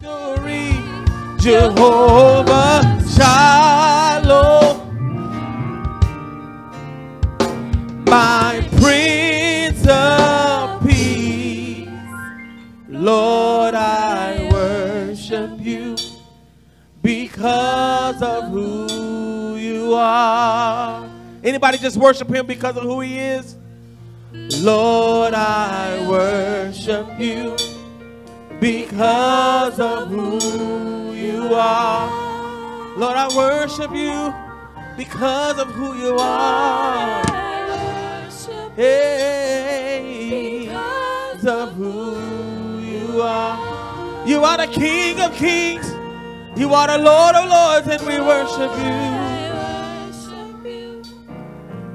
victory. Jehovah Shalom. My Prince of Peace. Lord, I worship you because of who you are. Anybody just worship him because of who he is? Lord, I worship you because of who you are. Lord, I worship you because of who you are. Hey, because of who you are. You are the King of Kings. You are the Lord of Lords, and we worship you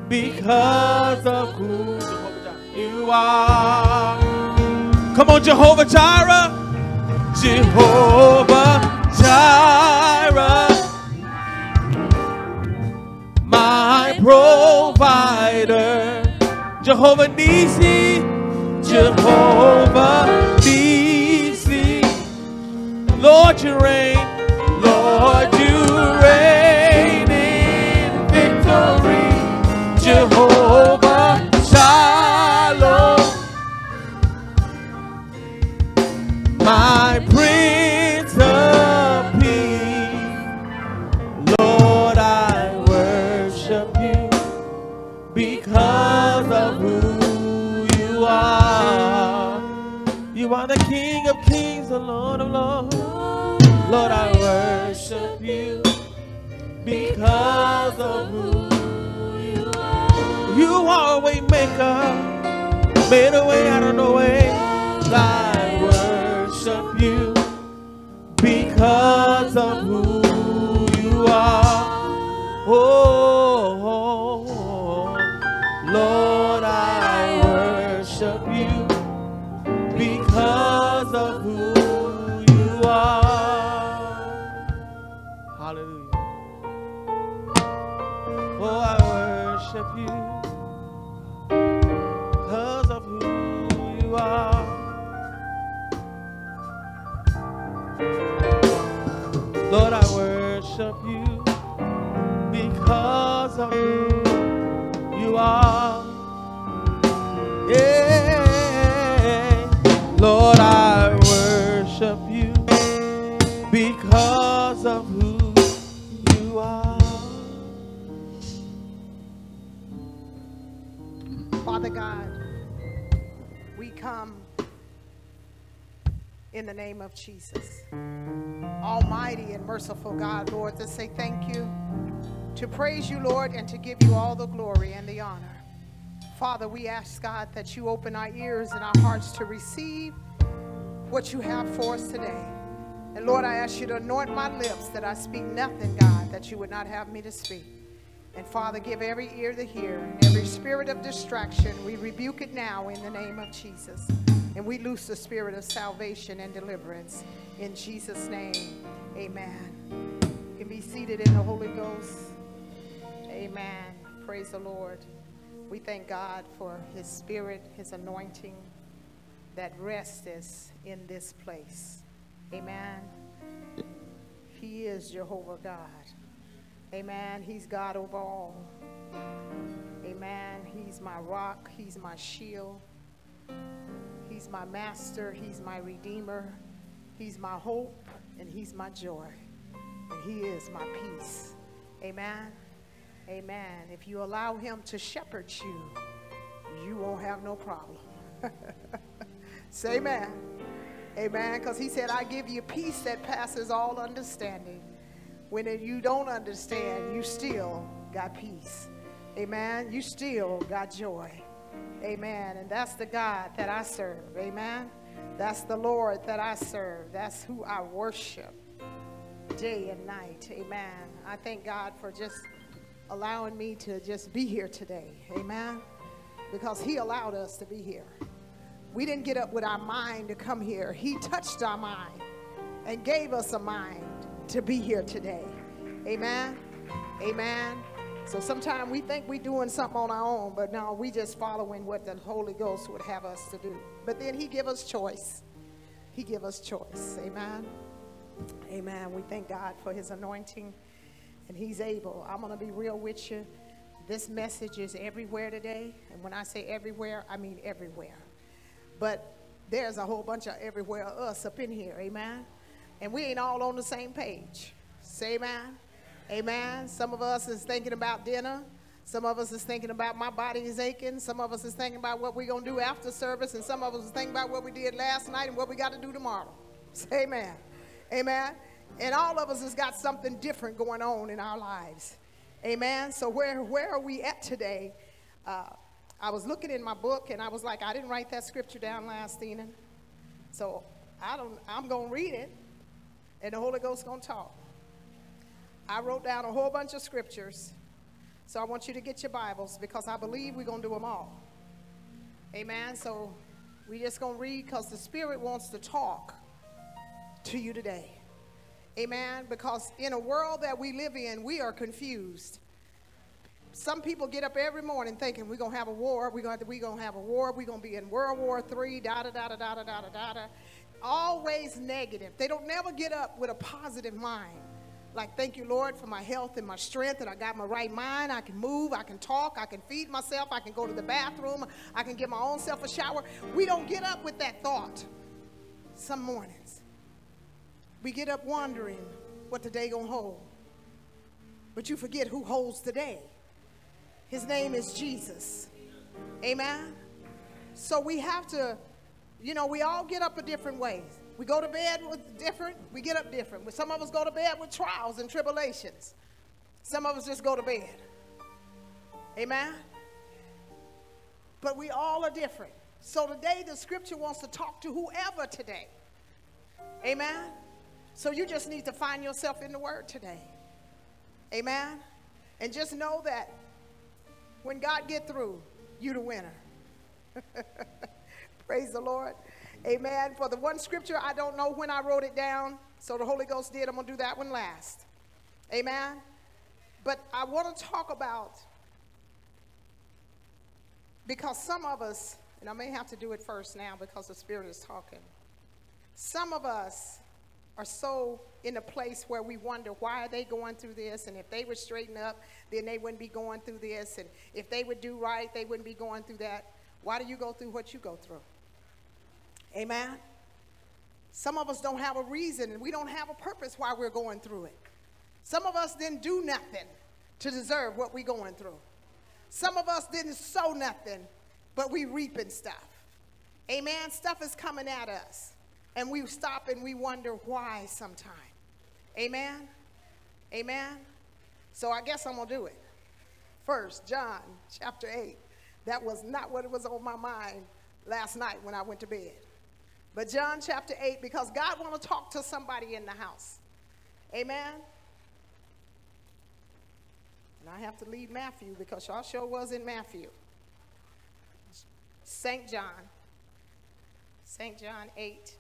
because of who you are. Come on, Jehovah Jireh. Jehovah Jireh. My provider. Jehovah Nissi. Jehovah Nissi. Lord, you reign. Lord, you in the name of Jesus. Almighty and merciful God, Lord, to say thank you, to praise you, Lord, and to give you all the glory and the honor. Father, we ask, God, that you open our ears and our hearts to receive what you have for us today. And Lord, I ask you to anoint my lips that I speak nothing, God, that you would not have me to speak. And Father, give every ear to hear and every spirit of distraction, we rebuke it now in the name of Jesus. And we loose the spirit of salvation and deliverance in Jesus' name. Amen. You can be seated in the Holy Ghost. Amen. Praise the Lord. We thank God for his spirit, his anointing that rests in this place. Amen. He is Jehovah God. Amen. He's God over all. Amen. He's my rock. He's my shield. He's my master. He's my redeemer. He's my hope. And he's my joy. And he is my peace. Amen. Amen. If you allow him to shepherd you, you won't have no problem. Say amen. Amen. Because he said, I give you peace that passes all understanding. When you don't understand, you still got peace. Amen. You still got joy. Amen. And that's the God that I serve. Amen. That's the Lord that I serve. That's who I worship day and night. Amen. I thank God for just allowing me to just be here today. Amen. Because He allowed us to be here. We didn't get up with our mind to come here, He touched our mind and gave us a mind to be here today. Amen. Amen. So sometimes we think we're doing something on our own, but no, we just following what the Holy Ghost would have us to do. But then He give us choice. He give us choice. Amen. Amen. We thank God for his anointing and he's able. I'm going to be real with you. This message is everywhere today. And when I say everywhere, I mean everywhere. But there's a whole bunch of everywhere us up in here. Amen. And we ain't all on the same page. Say amen. Amen. Some of us is thinking about dinner. Some of us is thinking about my body is aching. Some of us is thinking about what we're going to do after service. And some of us is thinking about what we did last night and what we got to do tomorrow. Say amen. Amen. And all of us has got something different going on in our lives. Amen. So where, where are we at today? Uh, I was looking in my book and I was like, I didn't write that scripture down last evening. So I don't, I'm going to read it and the Holy Ghost going to talk. I wrote down a whole bunch of scriptures. So I want you to get your Bibles because I believe we're going to do them all. Amen. So we just going to read because the Spirit wants to talk to you today. Amen. Because in a world that we live in, we are confused. Some people get up every morning thinking we're gonna have a war, we're gonna we're gonna have a war, we're gonna be in World War da da da da da da da da da. Always negative. They don't never get up with a positive mind. Like, thank you, Lord, for my health and my strength, and I got my right mind. I can move, I can talk, I can feed myself, I can go to the bathroom, I can give my own self a shower. We don't get up with that thought some mornings. We get up wondering what the day gonna hold. But you forget who holds the day. His name is Jesus. Amen. So we have to, you know, we all get up a different way. We go to bed with different, we get up different. Some of us go to bed with trials and tribulations. Some of us just go to bed. Amen. But we all are different. So today the scripture wants to talk to whoever today. Amen. So you just need to find yourself in the Word today. Amen. And just know that when God get through, you the winner. Praise the Lord. Amen. For the one scripture, I don't know when I wrote it down, so the Holy Ghost did. I'm going to do that one last. Amen. But I want to talk about, because some of us, and I may have to do it first now because the Spirit is talking. Some of us are so in a place where we wonder why are they going through this and if they would straighten up then they wouldn't be going through this and if they would do right they wouldn't be going through that why do you go through what you go through amen some of us don't have a reason and we don't have a purpose why we're going through it some of us didn't do nothing to deserve what we're going through some of us didn't sow nothing but we reaping stuff amen stuff is coming at us and we stop and we wonder why sometime. Amen? Amen? So I guess I'm going to do it. First, John chapter 8. That was not what it was on my mind last night when I went to bed. But John chapter 8, because God want to talk to somebody in the house. Amen? And I have to leave Matthew because y'all sure was in Matthew. St. John. St. John 8.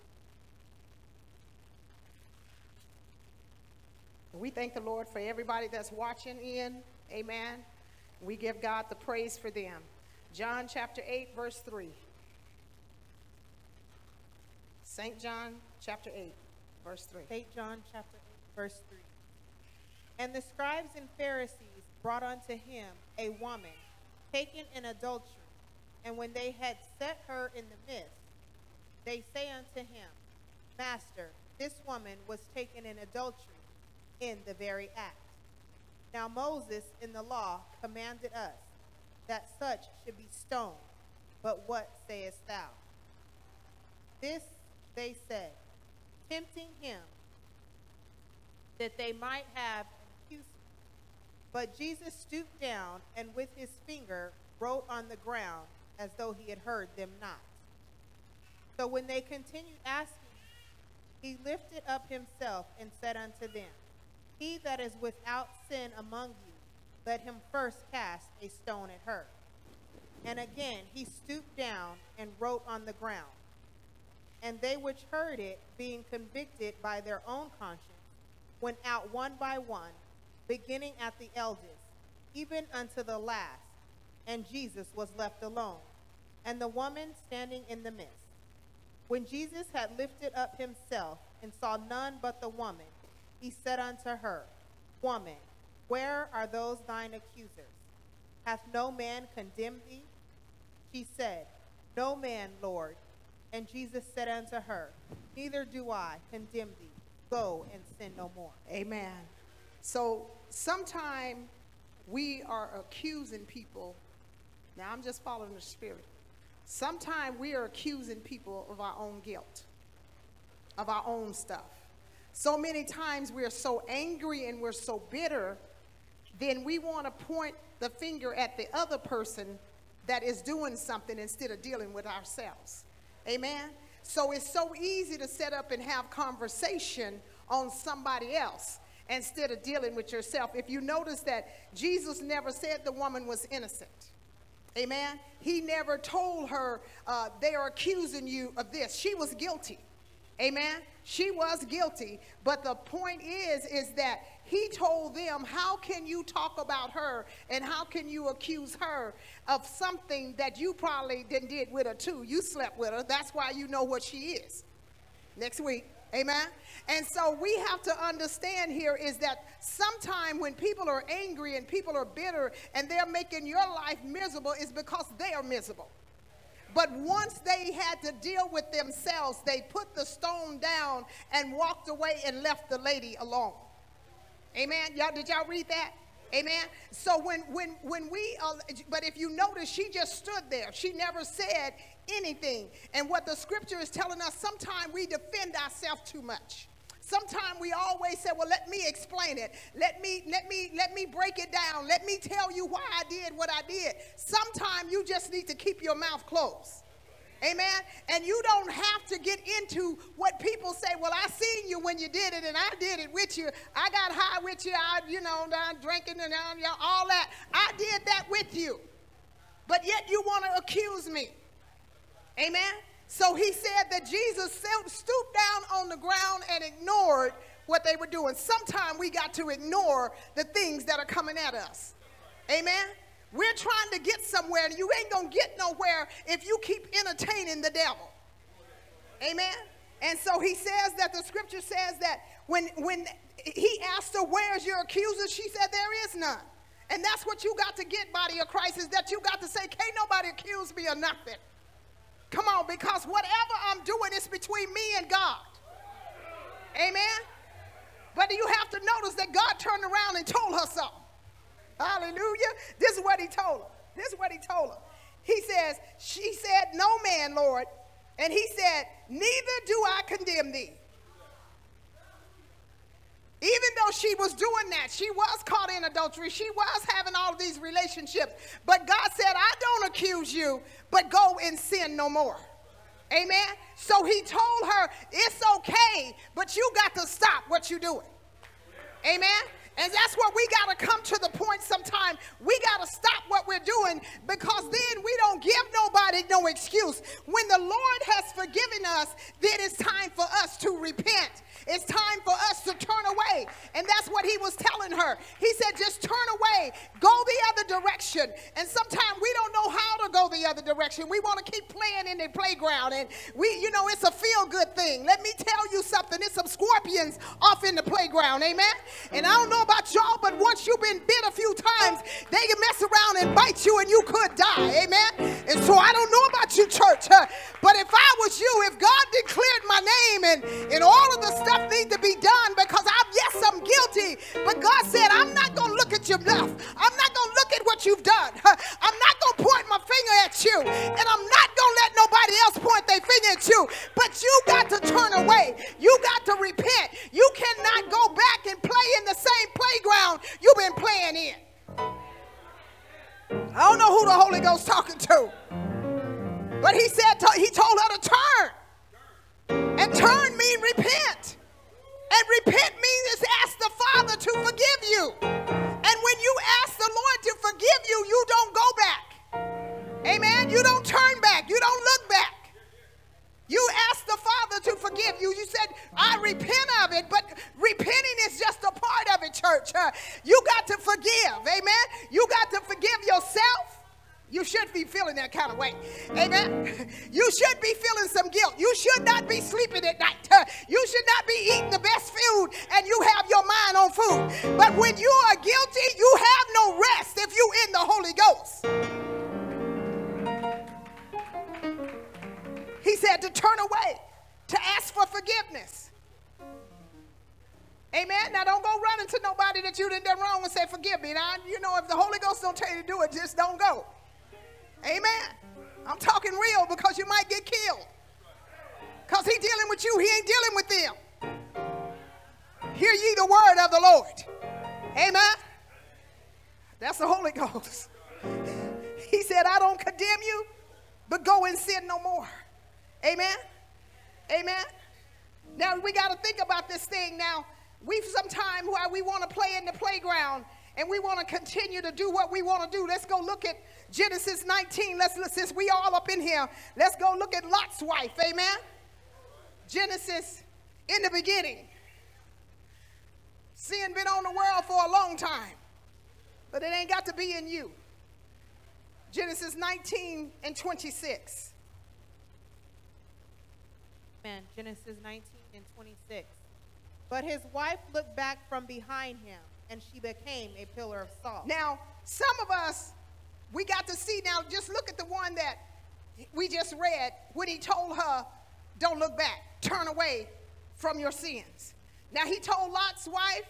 We thank the Lord for everybody that's watching in. Amen. We give God the praise for them. John chapter 8, verse 3. St. John chapter 8, verse 3. St. John chapter 8, verse 3. And the scribes and Pharisees brought unto him a woman taken in adultery. And when they had set her in the midst, they say unto him, Master, this woman was taken in adultery in the very act. Now Moses in the law commanded us that such should be stoned. But what sayest thou? This they said, tempting him that they might have an But Jesus stooped down and with his finger wrote on the ground as though he had heard them not. So when they continued asking, he lifted up himself and said unto them, he that is without sin among you, let him first cast a stone at her. And again he stooped down and wrote on the ground. And they which heard it, being convicted by their own conscience, went out one by one, beginning at the eldest, even unto the last. And Jesus was left alone, and the woman standing in the midst. When Jesus had lifted up himself and saw none but the woman, he said unto her, Woman, where are those thine accusers? Hath no man condemned thee? She said, No man, Lord. And Jesus said unto her, Neither do I condemn thee. Go and sin no more. Amen. So sometime we are accusing people. Now I'm just following the spirit. Sometimes we are accusing people of our own guilt, of our own stuff. So many times we're so angry and we're so bitter, then we want to point the finger at the other person that is doing something instead of dealing with ourselves. Amen. So it's so easy to set up and have conversation on somebody else instead of dealing with yourself. If you notice that Jesus never said the woman was innocent. Amen. He never told her, uh, they are accusing you of this. She was guilty. Amen. She was guilty. But the point is, is that he told them, how can you talk about her and how can you accuse her of something that you probably didn't did with her too? You slept with her. That's why you know what she is. Next week. Amen. And so we have to understand here is that sometime when people are angry and people are bitter and they're making your life miserable is because they are miserable. But once they had to deal with themselves, they put the stone down and walked away and left the lady alone. Amen. Y'all, did y'all read that? Amen. So when when when we, uh, but if you notice, she just stood there. She never said anything. And what the scripture is telling us, sometimes we defend ourselves too much. Sometimes we always say, well, let me explain it. Let me, let me, let me break it down. Let me tell you why I did what I did. Sometimes you just need to keep your mouth closed. Amen. And you don't have to get into what people say. Well, I seen you when you did it, and I did it with you. I got high with you. I, you know, I'm drinking and all that. I did that with you. But yet you want to accuse me. Amen. So he said that Jesus stooped down on the ground and ignored what they were doing. Sometimes we got to ignore the things that are coming at us. Amen. We're trying to get somewhere, and you ain't going to get nowhere if you keep entertaining the devil. Amen. And so he says that the scripture says that when, when he asked her, Where's your accuser? She said, There is none. And that's what you got to get, body of Christ, is that you got to say, Can't nobody accuse me of nothing. Come on, because whatever I'm doing is between me and God. Amen. But you have to notice that God turned around and told her something. Hallelujah. This is what he told her. This is what he told her. He says, She said, No man, Lord. And he said, Neither do I condemn thee. Even though she was doing that, she was caught in adultery, she was having all these relationships. But God said, I don't accuse you, but go and sin no more. Amen. So he told her, It's okay, but you got to stop what you're doing. Amen. And that's what we got to come to the point sometime. We got to stop what we're doing because then we don't give nobody no excuse. When the Lord has forgiven us, then it's time for us to repent. It's time for us to turn away. And that's what he was telling her. He said, just turn away, go the other direction. And sometimes we don't know how to go the other direction. We want to keep playing in the playground. And we, you know, it's a feel good thing. Let me tell you something. There's some scorpions off in the playground. Amen. And I don't know about y'all, but once you've been bit a few times, they can mess around and bite you and you could die. Amen. And so I don't know about you, church. but if I was you, if God declared my name and, and all of the stuff stuff need to be done because I'm, yes, I'm guilty. But God said, I'm not going to look at your mouth. I'm not going to look at what you've done. I'm not going to point my finger at you. And I'm not going to let nobody else point their finger at you. But you got to turn away. You got to repent. You cannot go back and play in the same playground you've been playing in. I don't know who the Holy Ghost talking to. But he said, he told her to turn. And turn mean repent. And repent means ask the Father to forgive you. And when you ask the Lord to forgive you, you don't go back. Amen. You don't turn back. You don't look back. You ask the Father to forgive you. You said, I repent of it, but repenting is just a part of it, church. You got to forgive. Amen. You got to forgive yourself. You should be feeling that kind of way. Wife. Amen. Genesis in the beginning. Sin been on the world for a long time, but it ain't got to be in you. Genesis 19 and 26. Amen. Genesis 19 and 26. But his wife looked back from behind him, and she became a pillar of salt. Now, some of us, we got to see now, just look at the one that we just read when he told her, Don't look back, turn away from your sins. Now, he told Lot's wife,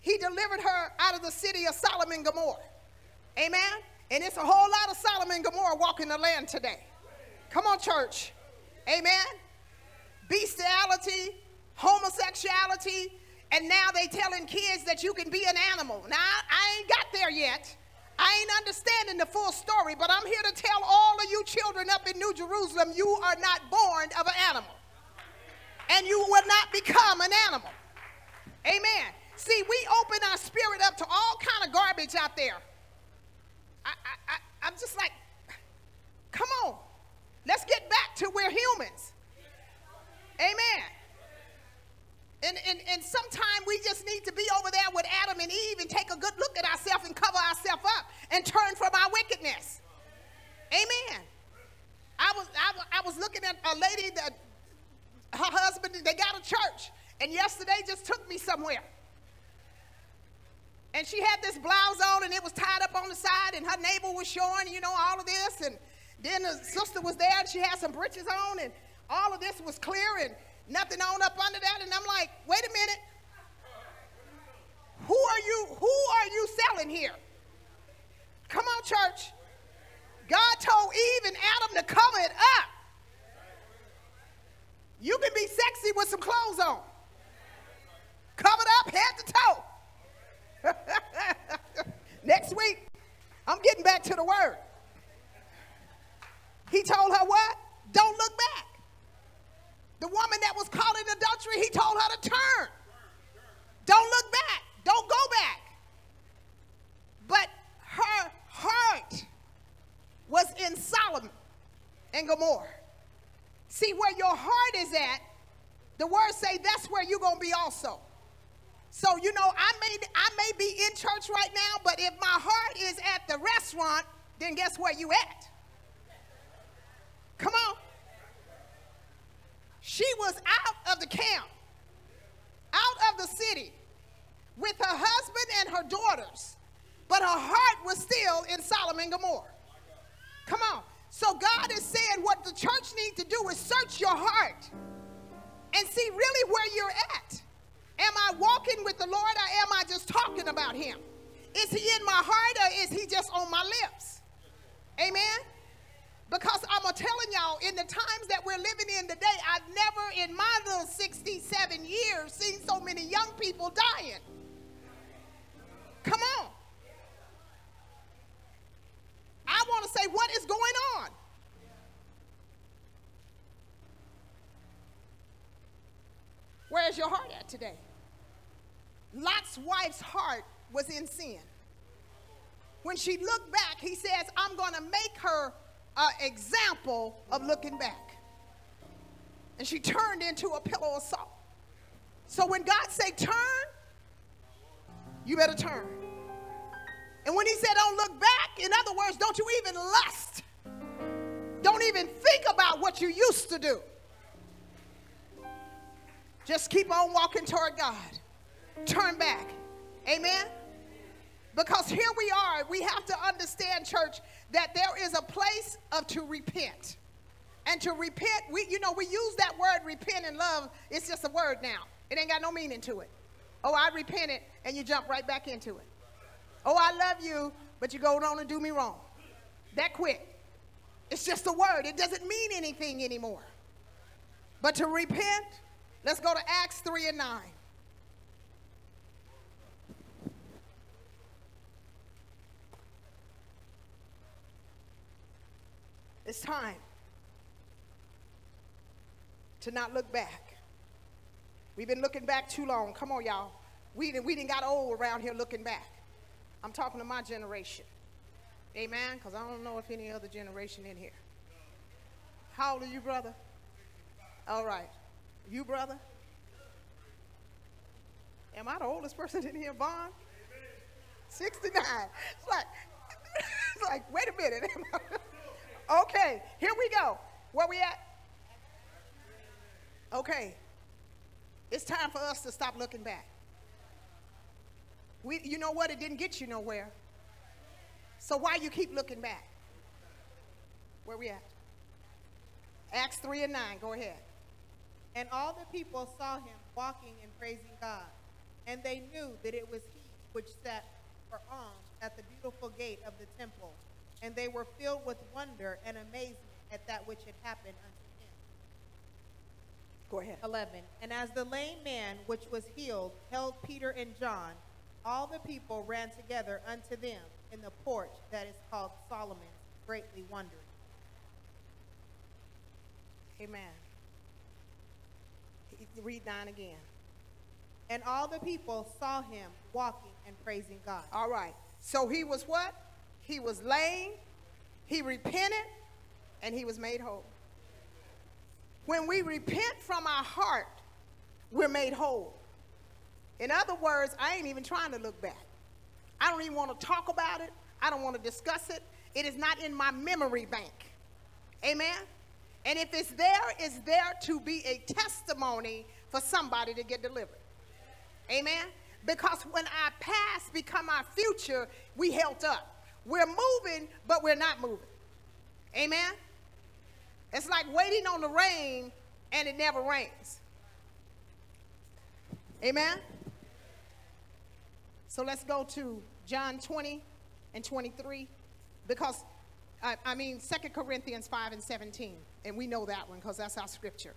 he delivered her out of the city of Sodom and Gomorrah. Amen? And it's a whole lot of Sodom and Gomorrah walking the land today. Come on, church. Amen? Bestiality, homosexuality, and now they telling kids that you can be an animal. Now, I ain't got there yet. I ain't understanding the full story, but I'm here to tell all of you children up in New Jerusalem, you are not born of an animal. And you will not become an animal. Amen. See, we open our spirit up to all kind of garbage out there. I, I, I, I'm just like, come on. Let's get back to we're humans. Amen. And, and, and sometimes we just need to be over there with Adam and Eve and take a good look at ourselves and cover ourselves up and turn from our wickedness. Amen. I was, I, I was looking at a lady that her husband, they got a church, and yesterday just took me somewhere. And she had this blouse on, and it was tied up on the side, and her neighbor was showing, you know, all of this. And then the sister was there, and she had some breeches on, and all of this was clear. And nothing on up under that. And I'm like, wait a minute. Who are you? Who are you selling here? Come on, church. God told Eve and Adam to cover it up. You can be sexy with some clothes on. Covered up head to toe. Next week, I'm getting back to the word. He told her what? Don't look back. The woman that was caught in adultery, he told her to turn. Don't look back. Don't go back. But her heart was in Sodom and Gomorrah. See, where your heart is at, the words say that's where you're going to be also. So, you know, I may, I may be in church right now, but if my heart is at the restaurant, then guess where you at? And she turned into a pillow of salt. So when God say turn, you better turn. And when he said, don't look back, in other words, don't you even lust. Don't even think about what you used to do. Just keep on walking toward God. Turn back. Amen. Because here we are, we have to understand, church, that there is a place of to repent. And to repent, we you know, we use that word repent and love, it's just a word now. It ain't got no meaning to it. Oh, I repented, and you jump right back into it. Oh, I love you, but you go on and do me wrong. That quick. It's just a word. It doesn't mean anything anymore. But to repent, let's go to Acts 3 and 9. It's time to not look back. We've been looking back too long. Come on, y'all. We didn't, we didn't got old around here looking back. I'm talking to my generation. Amen? Because I don't know if any other generation in here. How old are you, brother? All right. You, brother? Am I the oldest person in here, Vaughn? 69. It's like, it's like, wait a minute. okay, here we go. Where we at? Okay. It's time for us to stop looking back. We, you know what? It didn't get you nowhere. So why you keep looking back? Where we at? Acts 3 and 9. Go ahead. And all the people saw him walking and praising God. And they knew that it was he which sat for alms at the beautiful gate of the temple. And they were filled with wonder and amazement at that which had happened unto. Go ahead. 11. And as the lame man which was healed held Peter and John, all the people ran together unto them in the porch that is called Solomon's, greatly wondering. Amen. Read 9 again. And all the people saw him walking and praising God. All right. So he was what? He was lame, he repented, and he was made whole. When we repent from our heart, we're made whole. In other words, I ain't even trying to look back. I don't even want to talk about it. I don't want to discuss it. It is not in my memory bank. Amen? And if it's there, it's there to be a testimony for somebody to get delivered. Amen? Because when our past become our future, we held up. We're moving, but we're not moving. Amen? It's like waiting on the rain and it never rains. Amen? So let's go to John 20 and 23 because I, I mean 2 Corinthians 5 and 17 and we know that one because that's our scripture.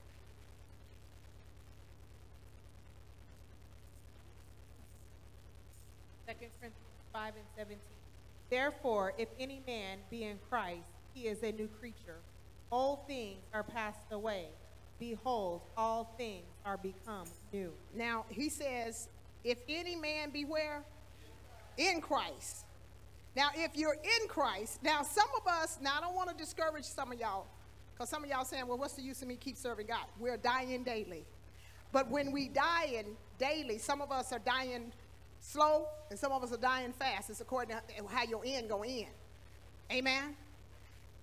Second Corinthians 5 and 17. Therefore, if any man be in Christ, he is a new creature. All things are passed away. Behold, all things are become new. Now he says, if any man be where? In Christ. Now, if you're in Christ, now some of us, now I don't want to discourage some of y'all, because some of y'all saying, well, what's the use of me keep serving God? We're dying daily. But when we dying daily, some of us are dying slow and some of us are dying fast. It's according to how your end go in. Amen?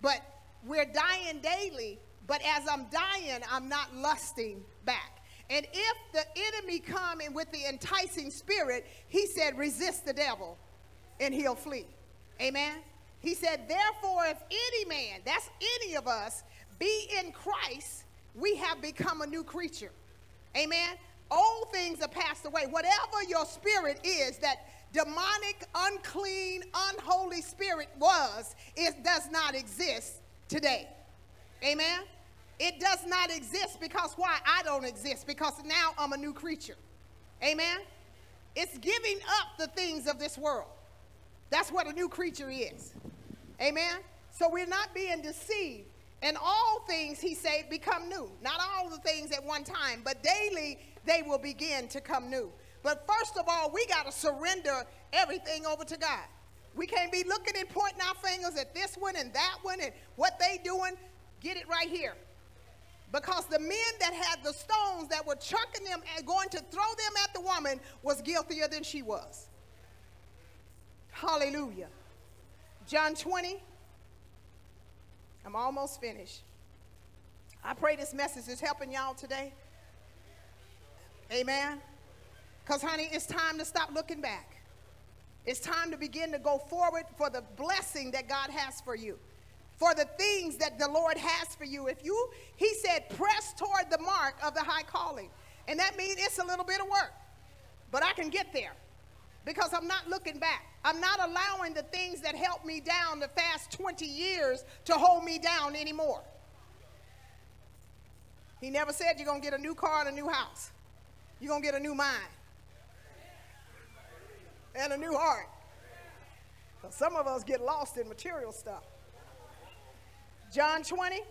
But we're dying daily, but as I'm dying, I'm not lusting back. And if the enemy come in with the enticing spirit, he said, resist the devil and he'll flee. Amen. He said, therefore, if any man, that's any of us, be in Christ, we have become a new creature. Amen. Old things are passed away. Whatever your spirit is, that demonic, unclean, unholy spirit was, it does not exist today. Amen. It does not exist because why? I don't exist because now I'm a new creature. Amen. It's giving up the things of this world. That's what a new creature is. Amen. So we're not being deceived. And all things, he said, become new. Not all the things at one time, but daily they will begin to come new. But first of all, we got to surrender everything over to God. We can't be looking and pointing our fingers at this one and that one and what they doing. Get it right here. Because the men that had the stones that were chucking them and going to throw them at the woman was guiltier than she was. Hallelujah. John 20. I'm almost finished. I pray this message is helping y'all today. Amen. Because, honey, it's time to stop looking back. It's time to begin to go forward for the blessing that God has for you, for the things that the Lord has for you. If you, He said, press toward the mark of the high calling. And that means it's a little bit of work, but I can get there because I'm not looking back. I'm not allowing the things that helped me down the past 20 years to hold me down anymore. He never said you're going to get a new car and a new house. You're going to get a new mind and a new heart. Some of us get lost in material stuff. John 20,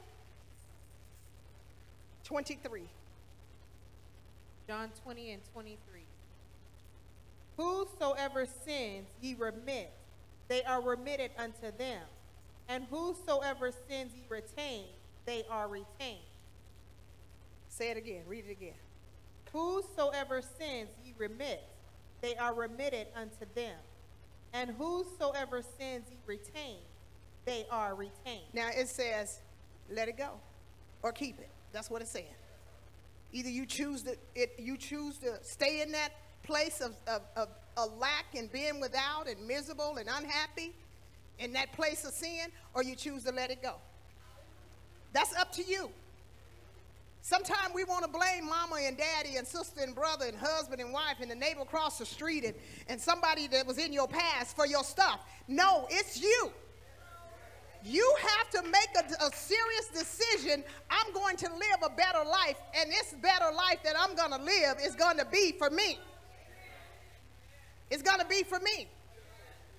23. John 20 and 23. Whosoever sins ye remit, they are remitted unto them. And whosoever sins ye retain, they are retained. Say it again. Read it again. Whosoever sins ye remit, they are remitted unto them. And whosoever sins ye retain, they are retained. Now it says, let it go or keep it. That's what it's saying. Either you choose to it, you choose to stay in that place of, of, of a lack and being without and miserable and unhappy in that place of sin, or you choose to let it go. That's up to you. Sometimes we want to blame mama and daddy and sister and brother and husband and wife and the neighbor across the street and, and somebody that was in your past for your stuff. No, it's you. You have to make a, a, serious decision. I'm going to live a better life, and this better life that I'm going to live is going to be for me. It's going to be for me.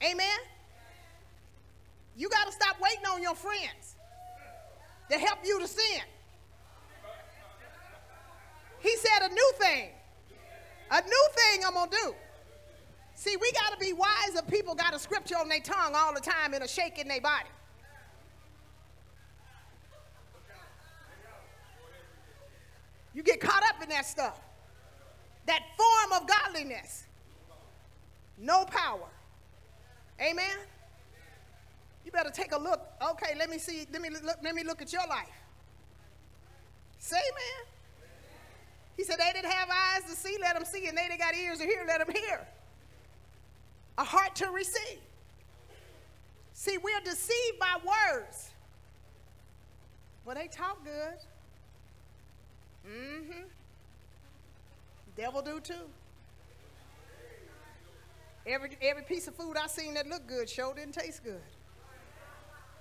Amen? You got to stop waiting on your friends to help you to sin. He said a new thing. A new thing I'm going to do. See, we got to be wise of people got a scripture on their tongue all the time and a shake in their body. You get caught up in that stuff. That form of godliness. No power. Amen. You better take a look. Okay, let me see. Let me look, let me look at your life. Say, man. He said, They didn't have eyes to see, let them see, and they that got ears to hear, let them hear. A heart to receive. See, we're deceived by words. Well, they talk good. Mm-hmm. Devil do too. Every, every piece of food I seen that looked good sure didn't taste good.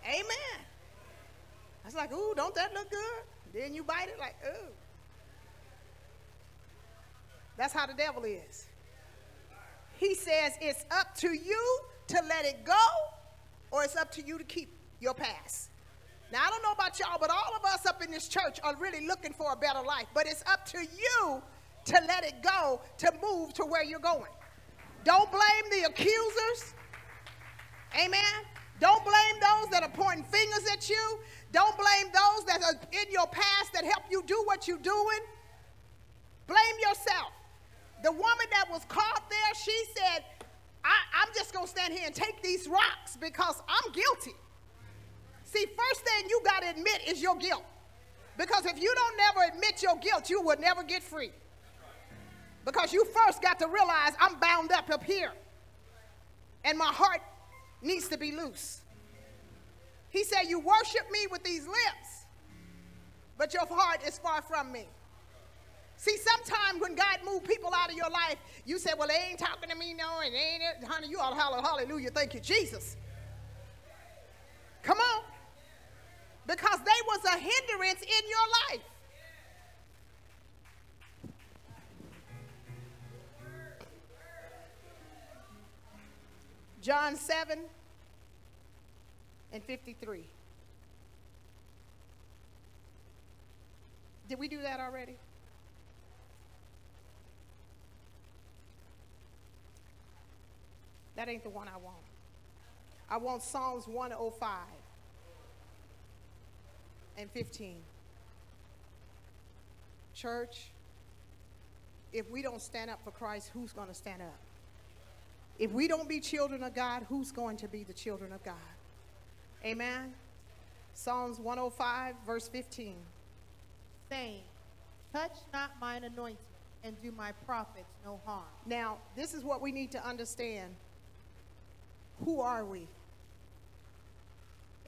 Amen. I was like, ooh, don't that look good? Then you bite it like, ooh. That's how the devil is. He says it's up to you to let it go, or it's up to you to keep your past. Now, I don't know about y'all, but all of us up in this church are really looking for a better life. But it's up to you to let it go, to move to where you're going. Don't blame the accusers. Amen. Don't blame those that are pointing fingers at you. Don't blame those that are in your past that help you do what you're doing. Blame yourself. The woman that was caught there, she said, I, am just going to stand here and take these rocks because I'm guilty. See, first thing you got to admit is your guilt. Because if you don't never admit your guilt, you will never get free. Because you first got to realize I'm bound up up here. And my heart needs to be loose. He said, You worship me with these lips, but your heart is far from me. See, sometimes when God move people out of your life, you say, Well, they ain't talking to me, no, and they ain't, honey, you all holler, hallelujah, thank you, Jesus. Come on because they was a hindrance in your life. John 7 and 53. Did we do that already? That ain't the one I want. I want Psalms 105 and 15. Church, if we don't stand up for Christ, who's going to stand up? If we don't be children of God, who's going to be the children of God? Amen. Psalms 105, verse 15. saying, Touch not mine anointing, and do my prophets no harm. Now, this is what we need to understand. Who are we?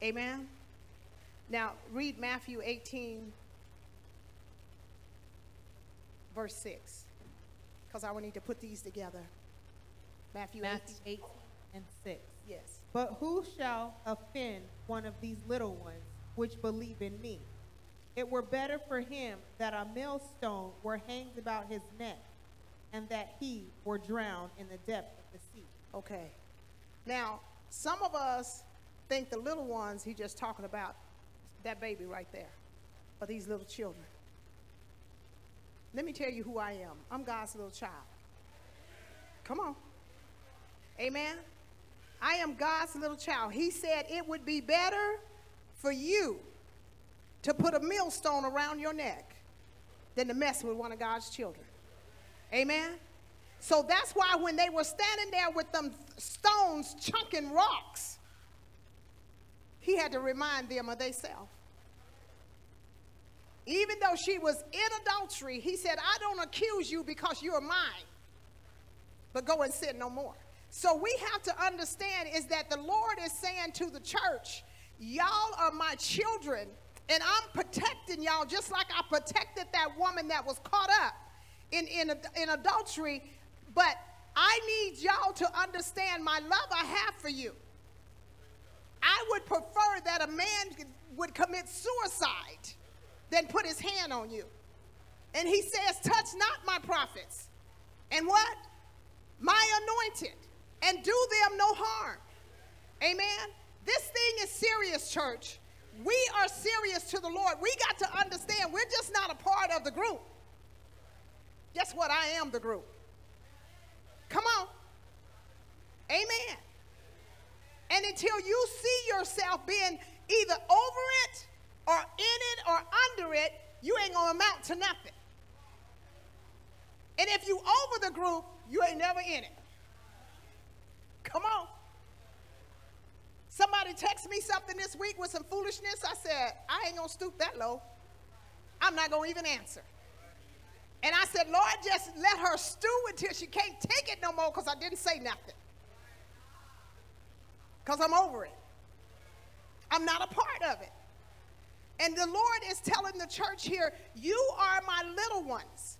Amen. Now, read Matthew 18, verse 6, because I will need to put these together. Matthew, Matthew 18. 18 and 6. Yes. But who shall offend one of these little ones which believe in me? It were better for him that a millstone were hanged about his neck, and that he were drowned in the depth of the sea. Okay. Now, some of us think the little ones, he just talking about that baby right there, or these little children. Let me tell you who I am. I'm God's little child. Come on. Amen. I am God's little child. He said it would be better for you to put a millstone around your neck than to mess with one of God's children. Amen. So that's why when they were standing there with them stones chunking rocks, he had to remind them of themselves. Even though she was in adultery, he said, I don't accuse you because you're mine, but go and sin no more. So we have to understand is that the Lord is saying to the church, y'all are my children, and I'm protecting y'all just like I protected that woman that was caught up in, in, in adultery. But I need y'all to understand my love I have for you. I would prefer that a man would commit suicide than put his hand on you. And he says, Touch not my prophets. And what? My anointed. And do them no harm. Amen. This thing is serious, church. We are serious to the Lord. We got to understand we're just not a part of the group. Guess what? I am the group. Come on. Amen. And until you see yourself being either over it or in it or under it, you ain't gonna amount to nothing. And if you over the group, you ain't never in it. Come on. Somebody texted me something this week with some foolishness. I said, I ain't gonna stoop that low. I'm not gonna even answer. And I said, Lord, just let her stew until she can't take it no more because I didn't say nothing. Because I'm over it. I'm not a part of it. And the Lord is telling the church here, You are my little ones.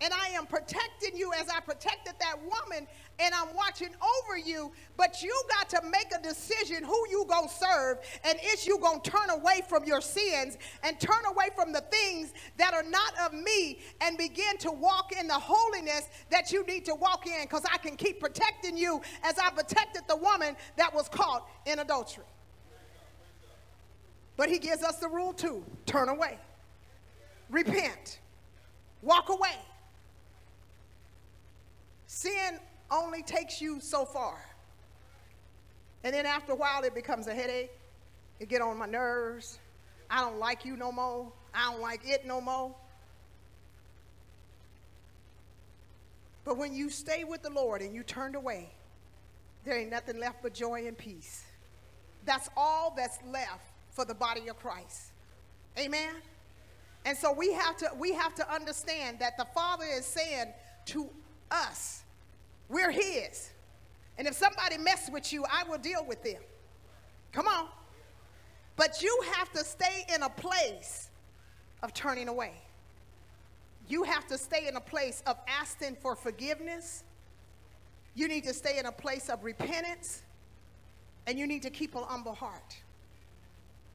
And I am protecting you as I protected that woman, and I'm watching over you. But you got to make a decision who you gonna serve, and is you gonna turn away from your sins and turn away from the things that are not of me, and begin to walk in the holiness that you need to walk in. Because I can keep protecting you as I protected the woman that was caught in adultery. But he gives us the rule to turn away, repent, walk away. Sin only takes you so far. And then after a while, it becomes a headache. It get on my nerves. I don't like you no more. I don't like it no more. But when you stay with the Lord and you turned away, there ain't nothing left but joy and peace. That's all that's left for the body of Christ. Amen. And so we have to we have to understand that the Father is saying to us, we're his. And if somebody mess with you, I will deal with them. Come on. But you have to stay in a place of turning away. You have to stay in a place of asking for forgiveness. You need to stay in a place of repentance. And you need to keep an humble heart.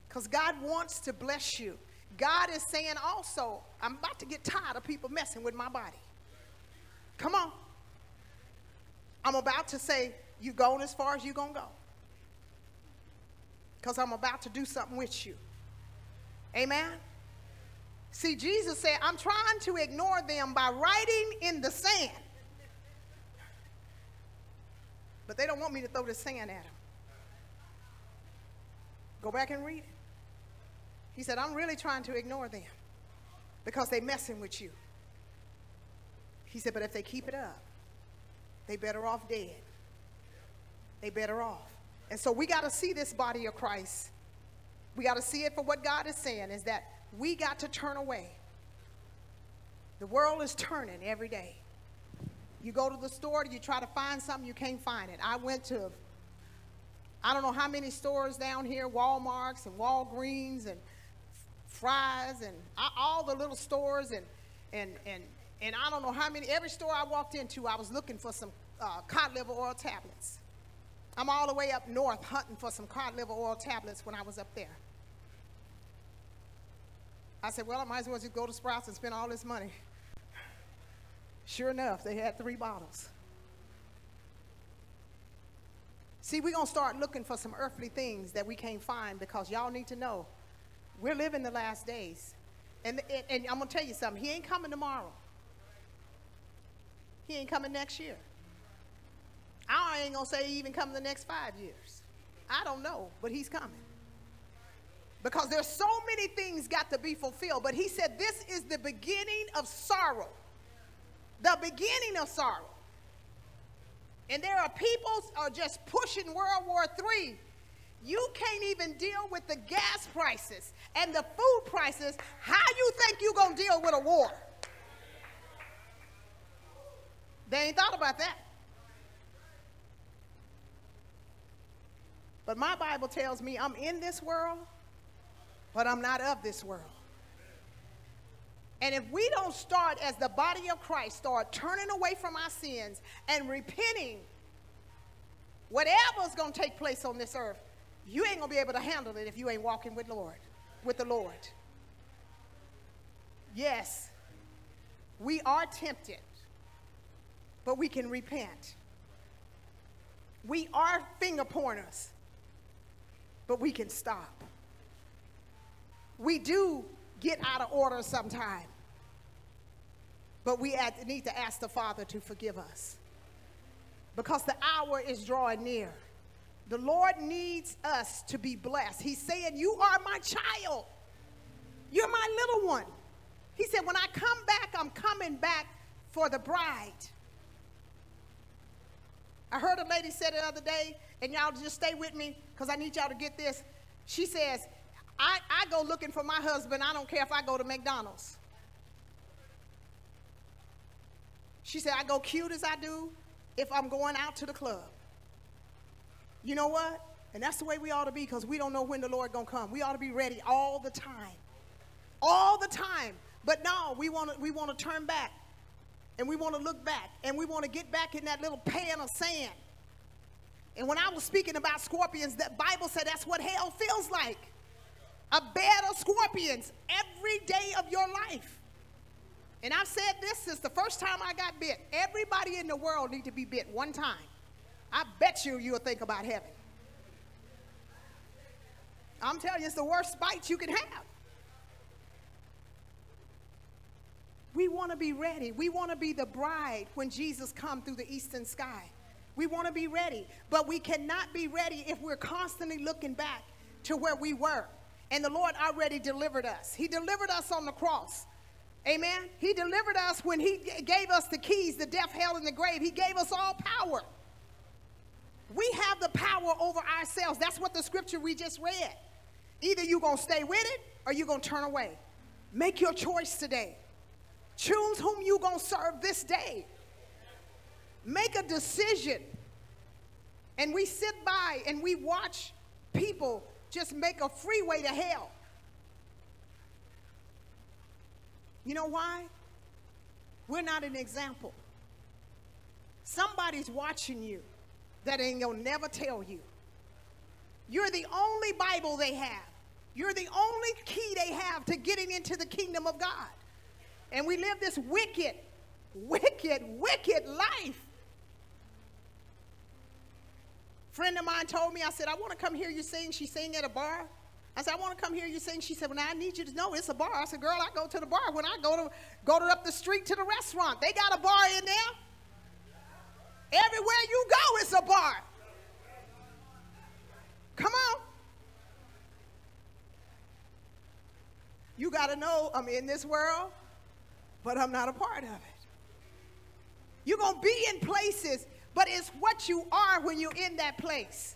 Because God wants to bless you. God is saying also, I'm about to get tired of people messing with my body. Come on. I'm about to say, you going as far as you're going to go. Because I'm about to do something with you. Amen? See, Jesus said, I'm trying to ignore them by writing in the sand. But they don't want me to throw the sand at them. Go back and read it. He said, I'm really trying to ignore them because they're messing with you. He said, but if they keep it up, they better off dead they better off. And so we got to see this body of Christ. We got to see it for what God is saying is that we got to turn away. The world is turning every day. You go to the store, you try to find something, you can't find it. I went to, I don't know how many stores down here, Walmarts and Walgreens and Fry's and all the little stores and, and, and, and I don't know how many, every store I walked into, I was looking for some uh, cod liver oil tablets. I'm all the way up north hunting for some cod liver oil tablets when I was up there. I said, well, I might as well just go to Sprouts and spend all this money. Sure enough, they had three bottles. See, we're going to start looking for some earthly things that we can't find because y'all need to know we're living the last days. And, and, and I'm going to tell you something. He ain't coming tomorrow. He ain't coming next year. I ain't going to say he even coming the next five years. I don't know, but he's coming. Because there's so many things got to be fulfilled. But he said this is the beginning of sorrow the beginning of sorrow. And there are people are just pushing World War III. You can't even deal with the gas prices and the food prices. How you think you're gonna deal with a war? They ain't thought about that. But my Bible tells me I'm in this world, but I'm not of this world. And if we don't start as the body of Christ, start turning away from our sins and repenting, whatever's going to take place on this earth, you ain't going to be able to handle it if you ain't walking with Lord, with the Lord. Yes, we are tempted, but we can repent. We are finger pointers, but we can stop. We do get out of order sometimes. But we need to ask the Father to forgive us because the hour is drawing near. The Lord needs us to be blessed. He's saying, You are my child. You're my little one. He said, When I come back, I'm coming back for the bride. I heard a lady say the other day, and y'all just stay with me because I need y'all to get this. She says, I, I go looking for my husband. I don't care if I go to McDonald's. She said, I go cute as I do if I'm going out to the club. You know what? And that's the way we ought to be because we don't know when the Lord going to come. We ought to be ready all the time. All the time. But no, we want to we want to turn back. And we want to look back. And we want to get back in that little pan of sand. And when I was speaking about scorpions, that Bible said that's what hell feels like. A bed of scorpions every day of your life. And I've said this since the first time I got bit. Everybody in the world need to be bit one time. I bet you you'll think about heaven. I'm telling you, it's the worst bite you can have. We want to be ready. We want to be the bride when Jesus comes through the eastern sky. We want to be ready, but we cannot be ready if we're constantly looking back to where we were. And the Lord already delivered us. He delivered us on the cross. Amen. He delivered us when he gave us the keys, the death, hell, and the grave. He gave us all power. We have the power over ourselves. That's what the scripture we just read. Either you're going to stay with it or you're going to turn away. Make your choice today. Choose whom you're going to serve this day. Make a decision. And we sit by and we watch people just make a freeway to hell. You know why? We're not an example. Somebody's watching you that ain't gonna never tell you. You're the only Bible they have. You're the only key they have to getting into the kingdom of God. And we live this wicked, wicked, wicked life. Friend of mine told me, I said, I want to come hear you sing. She sang at a bar. I said, I want to come hear you sing. She said, Well, now I need you to know it's a bar. I said, Girl, I go to the bar when I go to go to up the street to the restaurant. They got a bar in there. Everywhere you go, it's a bar. Come on. You got to know I'm in this world, but I'm not a part of it. You're going to be in places but it's what you are when you're in that place.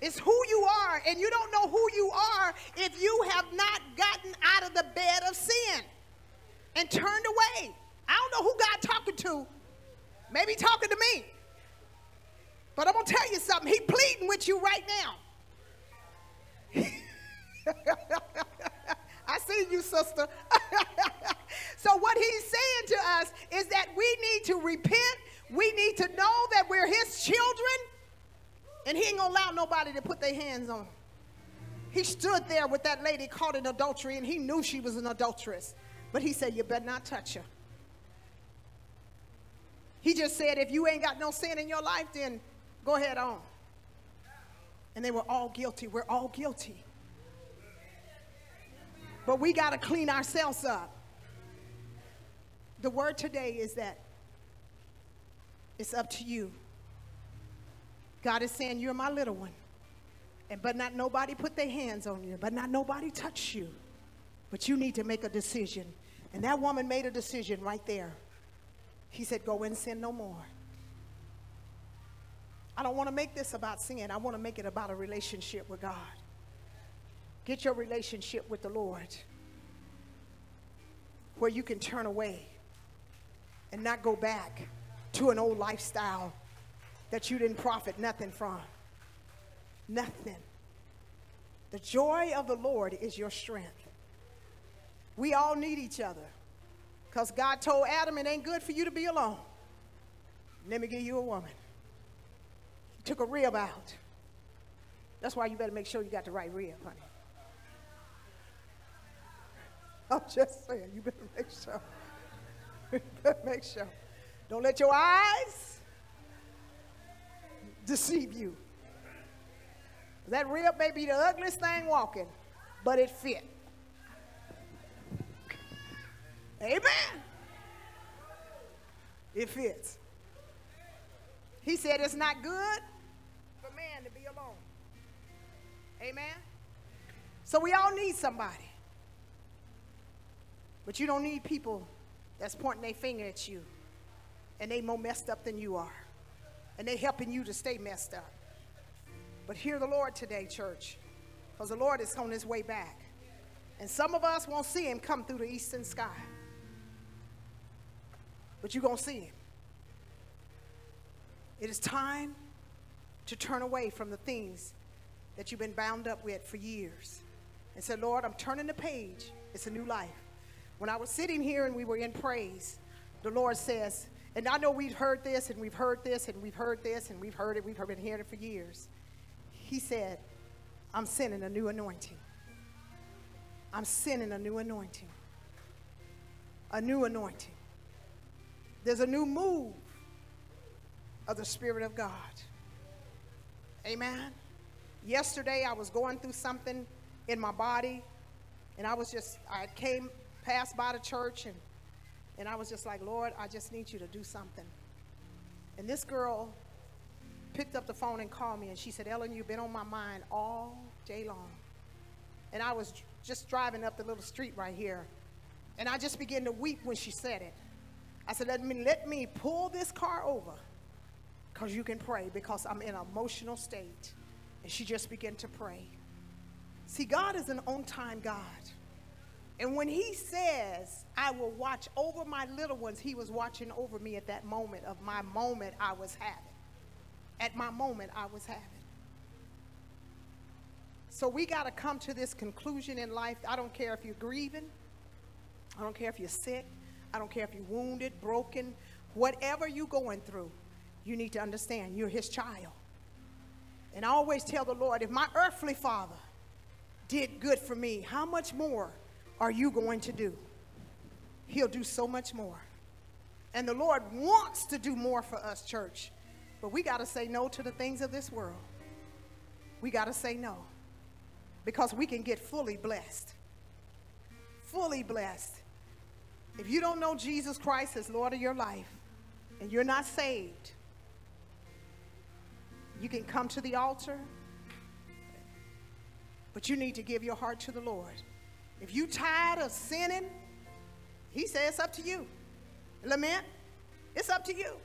It's who you are, and you don't know who you are if you have not gotten out of the bed of sin and turned away. I don't know who God talking to. Maybe talking to me. But I'm gonna tell you something. He pleading with you right now. I see you, sister. so what he's saying to us is that we need to repent. We need to know that we're his children. And he ain't gonna allow nobody to put their hands on. He stood there with that lady caught in adultery, and he knew she was an adulteress. But he said, You better not touch her. He just said, If you ain't got no sin in your life, then go ahead on. And they were all guilty. We're all guilty. But we got to clean ourselves up. The word today is that it's up to you. God is saying, You're my little one. And but not nobody put their hands on you, but not nobody touch you. But you need to make a decision. And that woman made a decision right there. He said, Go and sin no more. I don't want to make this about sin. I want to make it about a relationship with God. Get your relationship with the Lord where you can turn away and not go back to an old lifestyle that you didn't profit nothing from. Nothing. The joy of the Lord is your strength. We all need each other because God told Adam it ain't good for you to be alone. Let me give you a woman. He took a rib out. That's why you better make sure you got the right rib, honey. I'm just saying, you better make sure. you better make sure. Don't let your eyes deceive you. That rib may be the ugliest thing walking, but it fit. Amen. It fits. He said it's not good for man to be alone. Amen. So we all need somebody. But you don't need people that's pointing their finger at you and they more messed up than you are. And they helping you to stay messed up. But hear the Lord today, church, because the Lord is on his way back. And some of us won't see him come through the eastern sky. But you're going to see him. It is time to turn away from the things that you've been bound up with for years and say, Lord, I'm turning the page. It's a new life. When I was sitting here and we were in praise, the Lord says, and I know we've heard this and we've heard this and we've heard this and we've heard it, we've been hearing it for years. He said, I'm sending a new anointing. I'm sending a new anointing. A new anointing. There's a new move of the Spirit of God. Amen. Yesterday I was going through something in my body, and I was just, I came passed by the church and, and I was just like, Lord, I just need you to do something. And this girl picked up the phone and called me and she said, Ellen, you've been on my mind all day long. And I was just driving up the little street right here. And I just began to weep when she said it. I said, let me, let me pull this car over because you can pray because I'm in an emotional state. And she just began to pray. See, God is an on time God. And when he says, I will watch over my little ones, he was watching over me at that moment of my moment I was having. At my moment I was having. So we got to come to this conclusion in life. I don't care if you're grieving, I don't care if you're sick, I don't care if you're wounded, broken, whatever you're going through, you need to understand you're his child. And I always tell the Lord, if my earthly father did good for me, how much more? Are you going to do? He'll do so much more. And the Lord wants to do more for us, church. But we got to say no to the things of this world. We got to say no. Because we can get fully blessed. Fully blessed. If you don't know Jesus Christ as Lord of your life and you're not saved, you can come to the altar, but you need to give your heart to the Lord. If you tired of sinning, he says it's up to you. Lament, it's up to you.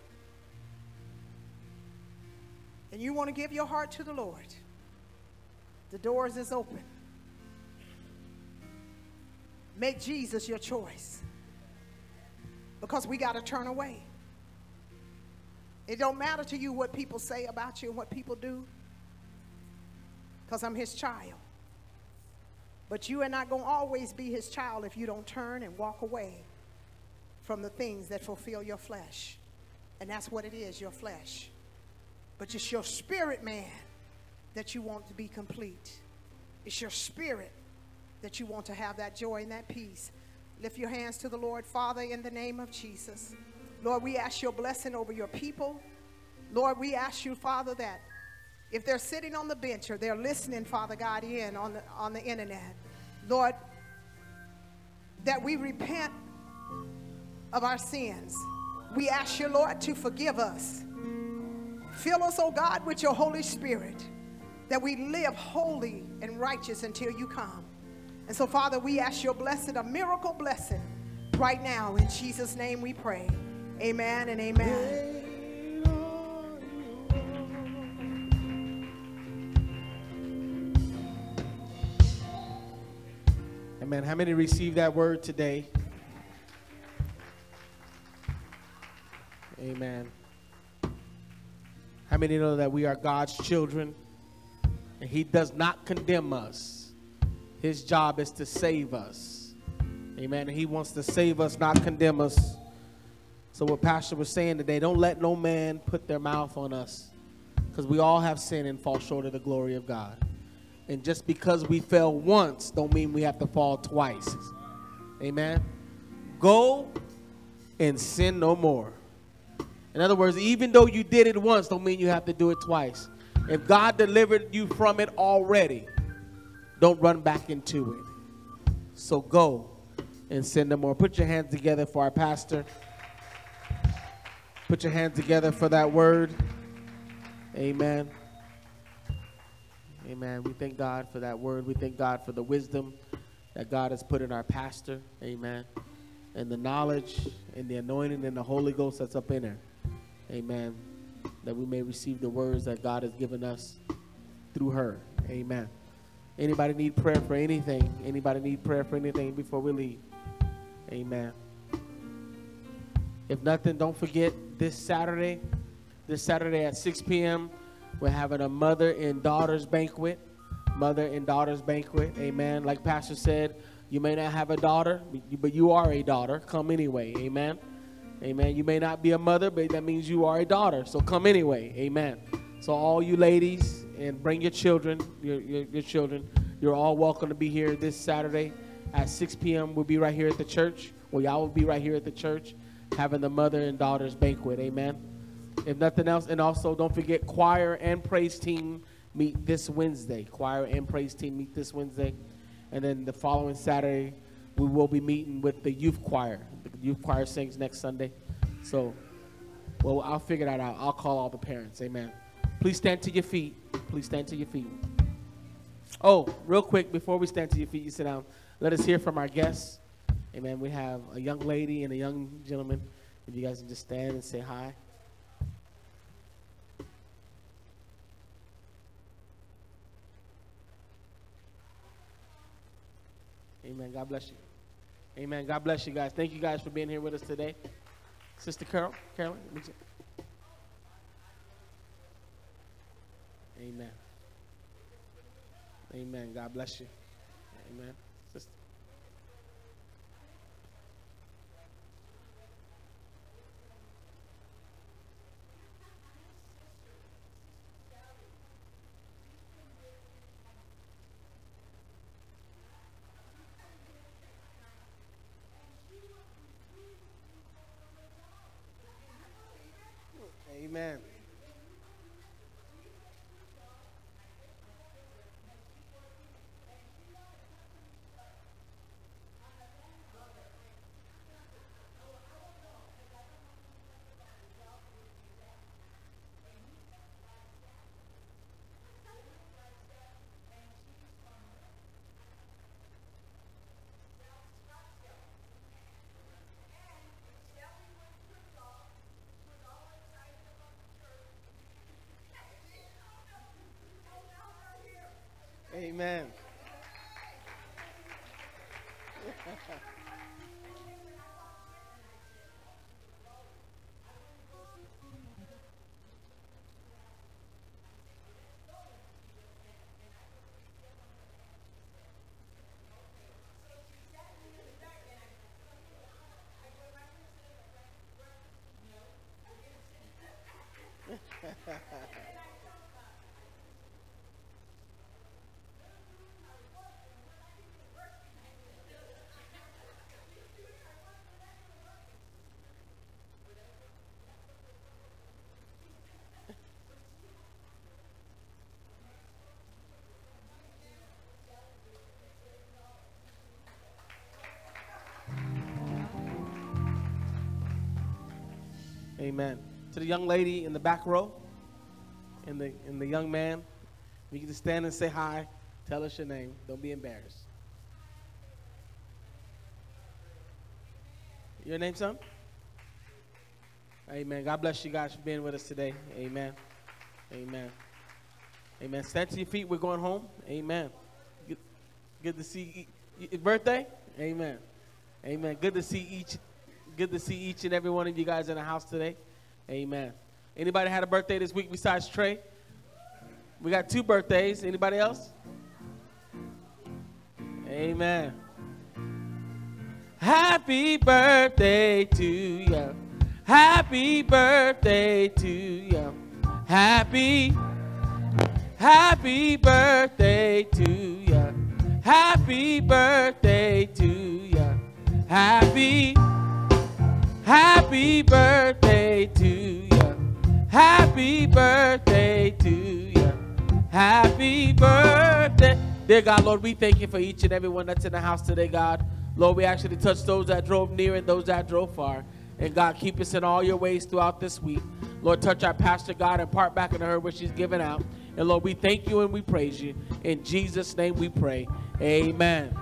and you want to give your heart to the Lord, the doors is open. Make Jesus your choice. Because we got to turn away. It don't matter to you what people say about you and what people do. Because I'm his child. But you are not going to always be his child if you don't turn and walk away from the things that fulfill your flesh. And that's what it is, your flesh. But it's your spirit, man, that you want to be complete. It's your spirit that you want to have that joy and that peace. Lift your hands to the Lord, Father, in the name of Jesus. Lord, we ask your blessing over your people. Lord, we ask you, Father, that if they're sitting on the bench or they're listening, Father God, in on the, on the internet, Lord, that we repent of our sins. We ask you, Lord, to forgive us. Fill us, oh God, with your Holy Spirit, that we live holy and righteous until you come. And so, Father, we ask your blessing, a miracle blessing right now. In Jesus' name we pray. Amen and amen. Amen. How many received that word today? Amen. How many know that we are God's children and He does not condemn us? His job is to save us. Amen. And he wants to save us, not condemn us. So what Pastor was saying today, don't let no man put their mouth on us. Because we all have sinned and fall short of the glory of God. And just because we fell once, don't mean we have to fall twice. Amen. Go and sin no more. In other words, even though you did it once, don't mean you have to do it twice. If God delivered you from it already, don't run back into it. So go and sin no more. Put your hands together for our pastor. Put your hands together for that word. Amen. Amen. We thank God for that word. We thank God for the wisdom that God has put in our pastor. Amen. And the knowledge and the anointing and the Holy Ghost that's up in her. Amen. That we may receive the words that God has given us through her. Amen. Anybody need prayer for anything? Anybody need prayer for anything before we leave? Amen. If nothing, don't forget this Saturday, this Saturday at 6 p.m., we're having a mother and daughters banquet. Mother and daughters banquet. Amen. Like Pastor said, you may not have a daughter, but you are a daughter. Come anyway. Amen. Amen. You may not be a mother, but that means you are a daughter. So come anyway. Amen. So all you ladies and bring your children, your, your, your, children. You're all welcome to be here this Saturday at 6 p.m. We'll be right here at the church. Well, y'all will be right here at the church having the mother and daughters banquet. Amen. If nothing else, and also don't forget choir and praise team meet this Wednesday. Choir and praise team meet this Wednesday. And then the following Saturday, we will be meeting with the youth choir. The youth choir sings next Sunday. So, well, I'll figure that out. I'll call all the parents. Amen. Please stand to your feet. Please stand to your feet. Oh, real quick, before we stand to your feet, you sit down. Let us hear from our guests. Amen. We have a young lady and a young gentleman. If you guys can just stand and say hi. Amen. God bless you. Amen. God bless you guys. Thank you guys for being here with us today. Sister Carol, Carolyn. Amen. Amen. God bless you. Amen. Amen. Amen. To the young lady in the back row, and the and the young man, you can just stand and say hi. Tell us your name. Don't be embarrassed. Your name, son? Amen. God bless you guys for being with us today. Amen. Amen. Amen. Stand to your feet. We're going home. Amen. Good, good to see you. Birthday? Amen. Amen. Good to see each good to see each and every one of you guys in the house today. Amen. Anybody had a birthday this week besides Trey? We got two birthdays. Anybody else? Amen. Happy birthday to you. Happy birthday to you. Happy, happy birthday to you. Happy birthday to you. Happy, happy birthday to you. Happy birthday to you. Happy birthday. Dear God, Lord, we thank you for each and every one that's in the house today, God. Lord, we actually touch those that drove near and those that drove far. And God, keep us in all your ways throughout this week. Lord, touch our pastor, God, and part back into her what she's given out. And Lord, we thank you and we praise you. In Jesus' name we pray. Amen.